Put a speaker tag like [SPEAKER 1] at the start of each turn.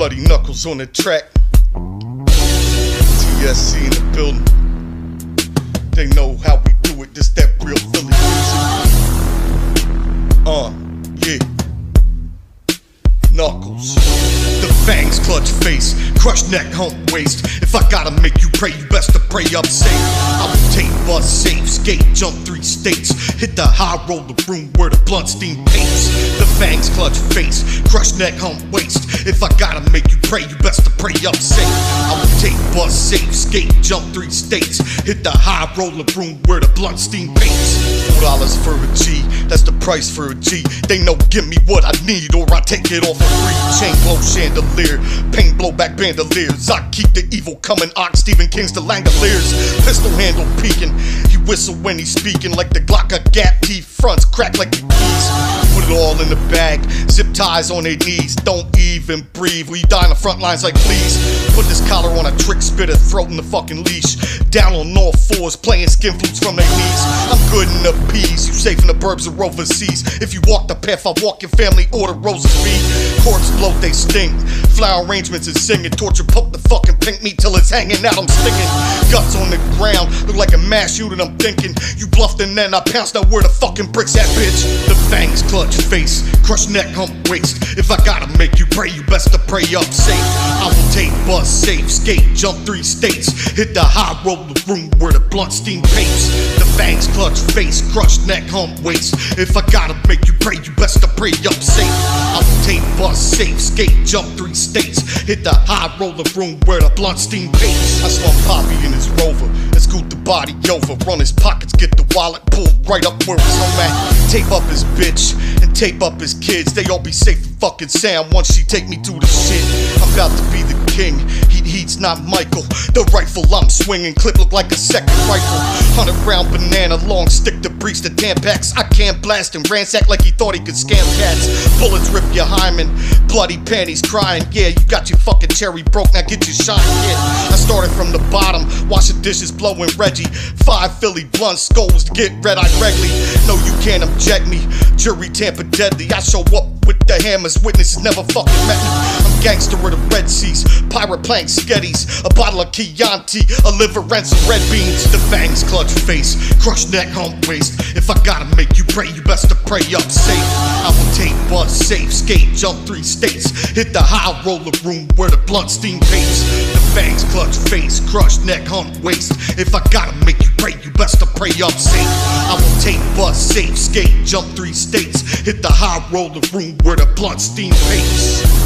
[SPEAKER 1] bloody knuckles on the track. TSC in the building. They know how we do it. This that real Philly music. Uh, yeah. Knucklez. The fangs clutch face, crush neck, hump waist. If I gotta make you pray, you best to pray up safe. I will take bus safe, skate, jump three states. Hit the high roller room where the blunt steam paints. The fangs clutch face, crush neck, hump waist. If I gotta make you pray, you best to pray up safe. I will take bus safe, skate, jump three states. Hit the high roller room where the blunt steam paints. Four dollars for a G, that's the price for a G. They know give me what I need or I take it off for free. Chain glow chandelier, paint blow back bandoliers. I keep the evil coming, Ox Stephen King's the Langoliers. Pistol handle peeking, he whistle when he's speaking like the Glock a gap teeth fronts crack like the keys. It all in the bag, zip ties on their knees. Don't even breathe. We die on the front lines like please. Put this collar on a trick spit spitter, throat in the fucking leash. Down on all fours, playing skin flutes from their knees. I'm good in the peas, you safe in the burbs or overseas. If you walk the path, I walk your family order roses be. Corpse bloat, they stink. Flower arrangements and singing. Torture poke the fucking pink meat till it's hanging out. I'm stinging. Guts on the ground, look like a mass shooting. I'm thinking you bluffed and then I pounced. Now where the fucking bricks at, bitch? The fangs clutch face, crush neck, hump waist. If I gotta make you pray, you best to pray up safe. I will take bus safe, skate, jump three states. Hit the high roller room where the blunt steam paints. The fangs clutch face, crush neck, hump waist. If I gotta make you pray, you best to pray up safe. I will take bus safe, skate, jump three states. Hit the high roller room where the blunt steam paints. I saw Poppy in his rover and scoot the body over. Run his pockets, get the wallet pulled right up where it's home at. Tape up his bitch and tape up his kids. They all be safe and fucking sound once she take me to the shit. I'm about to be the king. Heat heat's not Michael. The rifle I'm swinging, clip look like a second rifle. Hundred round banana, long stick to breach the tampax. I can't blast and ransack like he thought he could scam cats. Bullets rip your hymen, bloody panties crying. Yeah, you got your fucking cherry broke, now get your shine hit. I started from the bottom, washing dishes, blowing Reggie. Five Philly blunt skulls to get red eyed regularly. No, you can't object me. Jury tamper deadly. I show up with the hammers, witnesses never fucking met me. I'm gangster of the Red Seas, pirate plank sketties, a bottle of Chianti, a liver and some red beans. The fangs clutch face, crush neck, hump waist. If I gotta make you pray, you best to pray up safe. I will take bus safe, skate, jump three states, hit the high roller room where the blunt steam paints. The fangs clutch face, crush neck, hump waist. If I gotta make you pray, you best to pray up safe. I will take bus safe, skate, jump three states, hit the high roller room where the blunt steam paints.